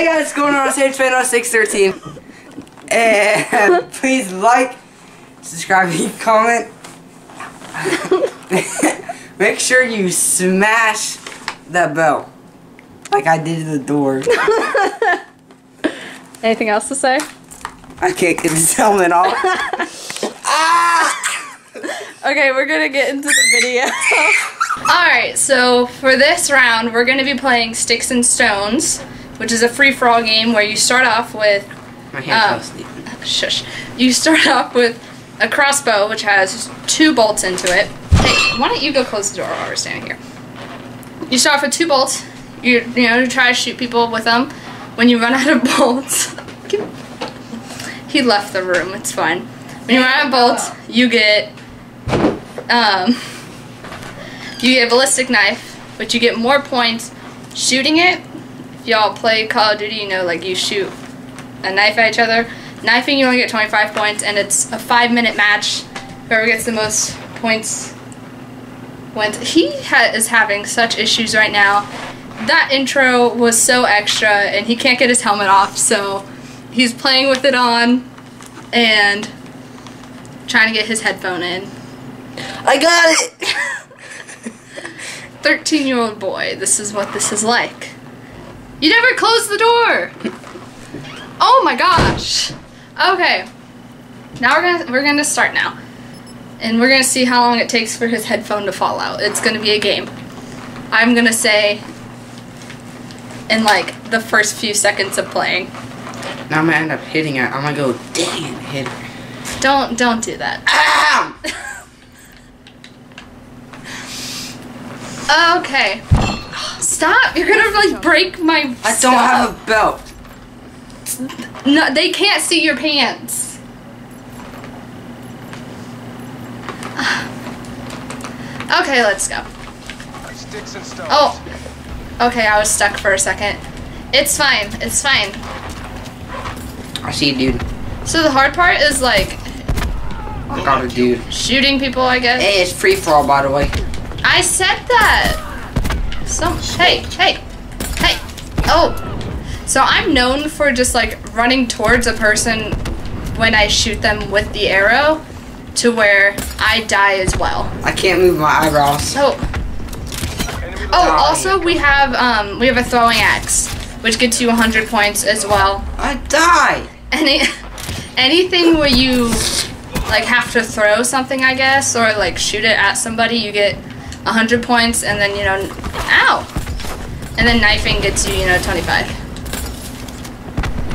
Hey guys, what's going on? It's HPayne0613. And please like, subscribe, comment. Make sure you smash that bell. Like I did the door. Anything else to say? I can't get this helmet off. ah! Okay, we're gonna get into the video. Alright, so for this round, we're gonna be playing Sticks and Stones, which is a free-for-all game where you start off with My hand Um, shush. You start off with a crossbow, which has two bolts into it. Hey, why don't you go close the door while we're standing here? You start off with two bolts. You you know you try to shoot people with them. When you run out of bolts, he left the room. It's fine. When you run out of bolts, you get um you get a ballistic knife, but you get more points shooting it. If y'all play Call of Duty, you know like you shoot a knife at each other. Knifing, you only get 25 points, and it's a five minute match. Whoever gets the most points wins. He ha- is having such issues right now. That intro was so extra, and he can't get his helmet off, so he's playing with it on and trying to get his headphone in. I got it! 13 year old boy, this is what this is like. You never closed the door! Oh my gosh! Okay. Now we're gonna we're gonna start now. And we're gonna see how long it takes for his headphone to fall out. It's gonna be a game. I'm gonna say in like the first few seconds of playing. Now I'm gonna end up hitting it. I'm gonna go, dang it, hit it. Don't don't do that. Okay. Stop! You're gonna like break my I don't have a belt. No, they can't see your pants. Okay, let's go. Sticks and stones. Oh, okay, I was stuck for a second. It's fine, it's fine. I see you, dude. So the hard part is like I got a dude. shooting people, I guess. Hey, it's free for all, by the way. I said that. So, hey, hey, hey. Oh, so I'm known for just like running towards a person when I shoot them with the arrow to where I die as well. I can't move my eyebrows. Oh, oh. Also, we have um we have a throwing axe, which gets you 100 points as well. I died. Any anything where you like have to throw something, I guess, or like shoot it at somebody, you get 100 points, and then you know, ow, and then knifing gets you you know 25.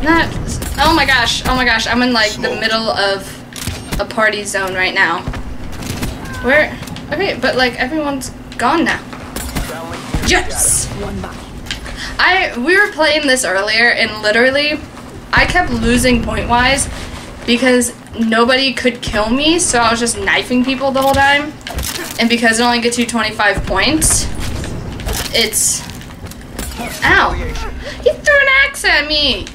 Not. Oh my gosh! Oh my gosh! I'm in like the middle of a party zone right now. Where? Okay, but like everyone's gone now. Yes. I we were playing this earlier and literally I kept losing point wise because nobody could kill me, so I was just knifing people the whole time. And because it only gets you 25 points, it's Ow. He threw an axe at me.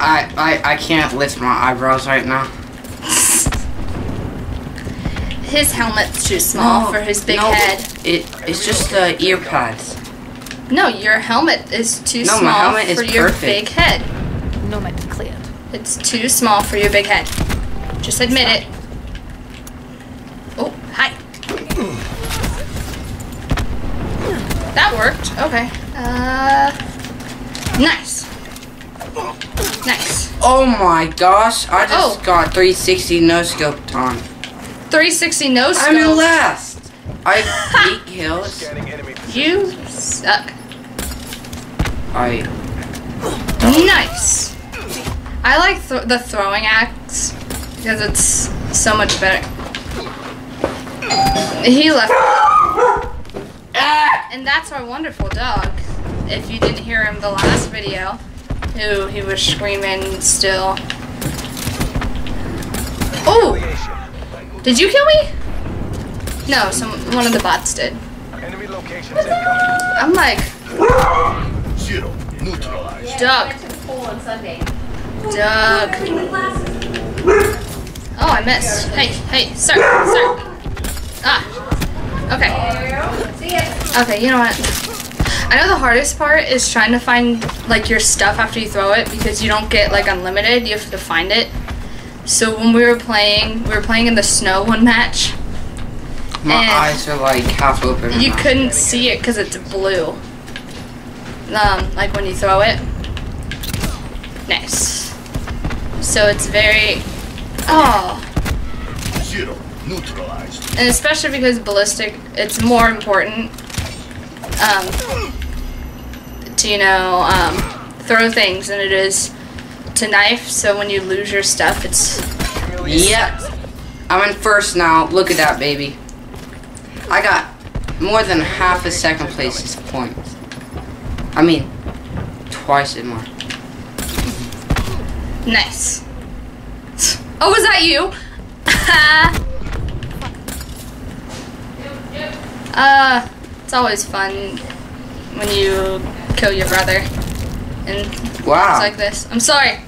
I, I, I can't lift my eyebrows right now. His helmet's too small No, for his big no, head. It, it's just the ear pads. No, your helmet is too No, my small helmet is for your perfect. big head. No, Nomad cleared. It's too small for your big head. Just admit it. Oh, hi. That worked. Okay. Uh, nice. Nice. Oh my gosh, I just Oh. got 360 no scope time. 360 no scope? I'm in last. I have eight kills. Scanning enemy. You suck. I, Nice. I like th- the throwing axe because it's so much better. He left. And that's our wonderful dog. If you didn't hear him the last video, who he was screaming still. Oh, did you kill me? No, some one of the bots did. Enemy locations. I'm like, Zero. Neutralized. Doug, Doug. Oh, I missed. Hey, hey, sir, sir. Ah. Okay. Okay, you know what? I know the hardest part is trying to find like your stuff after you throw it because you don't get like unlimited. You have to find it. So when we were playing, we were playing in the snow one match. My eyes are like half open. You couldn't see it because it's blue. Um, like when you throw it. Nice. So it's very. Oh, Zero neutralized. and especially because ballistic, it's more important. Um, to you know, um, throw things than it is to knife. So when you lose your stuff, it's Yep. I'm in first now. Look at that, baby. I got more than half a second place's points. I mean, twice as much. Nice. Oh, was that you? uh, it's always fun when you kill your brother and Wow. It's like this. I'm sorry.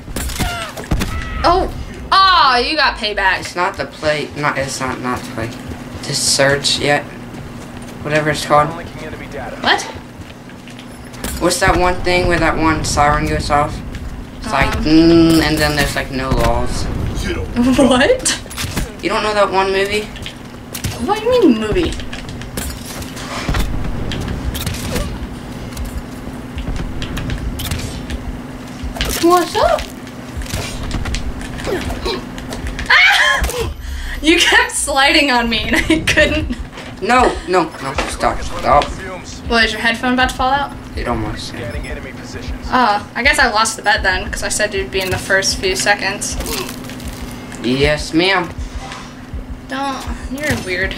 Oh, oh, you got payback. It's not the play. Not. It's not not the play. The search yet. Whatever it's called. Linking enemy data. What? What's that one thing where that one siren goes off? It's like, Um. mm, and then there's like no laws. What? You don't know that one movie? What do you mean movie? What's up? Ah! You kept sliding on me and I couldn't. No, no, no. Stop. Stop. Fumes. What, is your headphone about to fall out? It almost. Scanning enemy positions. Oh, I guess I lost the bet then, because I said you'd be in the first few seconds. Yes, ma'am. Don't. You're weird.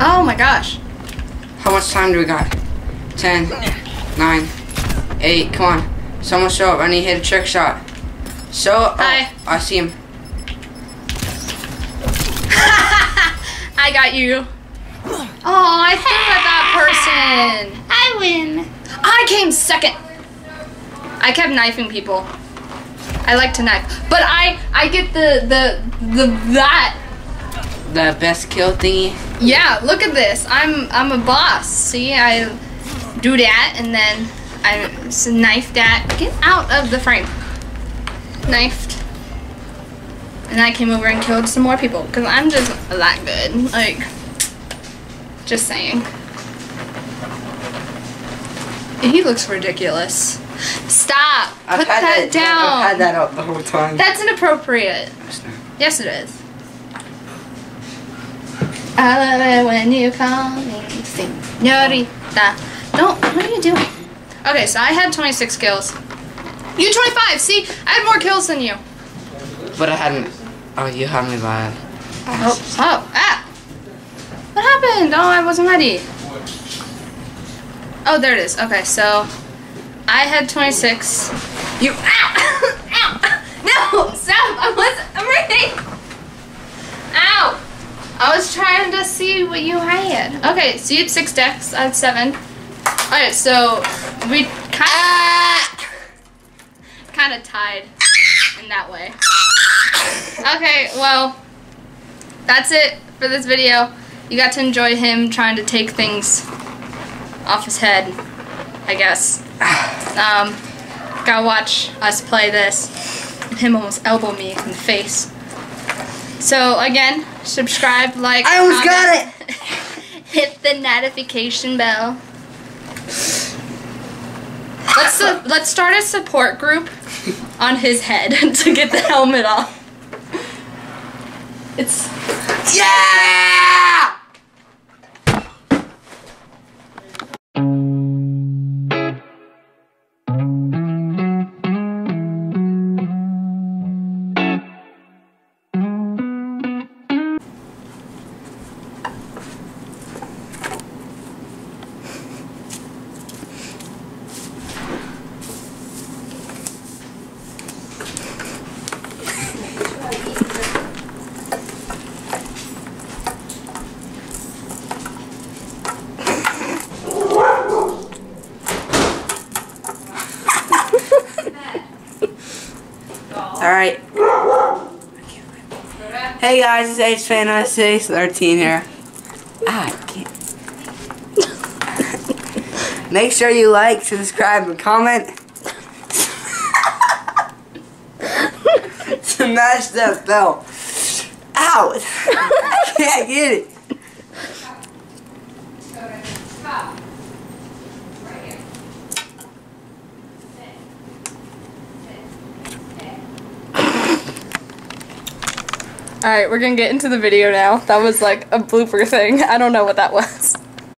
Oh my gosh. How much time do we got? 10, 9, 8, come on. Someone show up. I need to hit a trick shot. So, oh, Hi. I see him. I got you. Oh, I threw at that person. I win. I came second. I kept knifing people. I like to knife, but I I get the the the that. The best kill thingy. Yeah, look at this. I'm I'm a boss. See, I do that and then I knife that. Get out of the frame. Knifed. And I came over and killed some more people because I'm just that good. Like, just saying. He looks ridiculous. Stop. Put that, down. I've had that up the whole time. That's inappropriate. Yes, it is. I love it when you call me señorita. Don't. What are you doing? Okay, so I had 26 kills. You 25. See, I had more kills than you. But I hadn't. Oh, you had me by. Oh, oh, ah. Happened? Oh, I wasn't ready. Oh, there it is. Okay, so I had 26. You. Ow! Ow! No! Stop! I was. I'm reading! Ow! I was trying to see what you had. Okay, so you had six decks. I had seven. Alright, so we kind of. kind of tied in that way. Okay, well, that's it for this video. You got to enjoy him trying to take things off his head, I guess. Um, gotta watch us play this. And him almost elbow me in the face. So again, subscribe, like, I almost got comment, hit the notification bell. Let's let's start a support group on his head to get the helmet off. It's Yeah! Alright. Hey guys, it's Ace Fan 13 here. I can't. Make sure you like, subscribe, and comment. Smash that bell. Ow! I can't get it. Alright, we're gonna get into the video now. That was like a blooper thing. I don't know what that was.